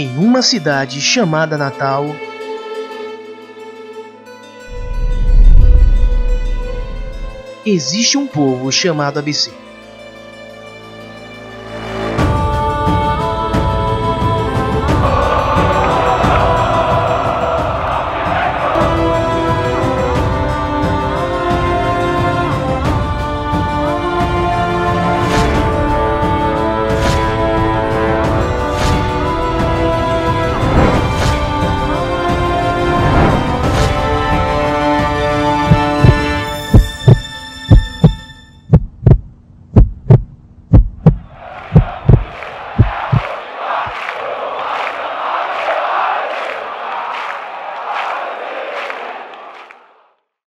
Em uma cidade chamada Natal, existe um povo chamado ABC.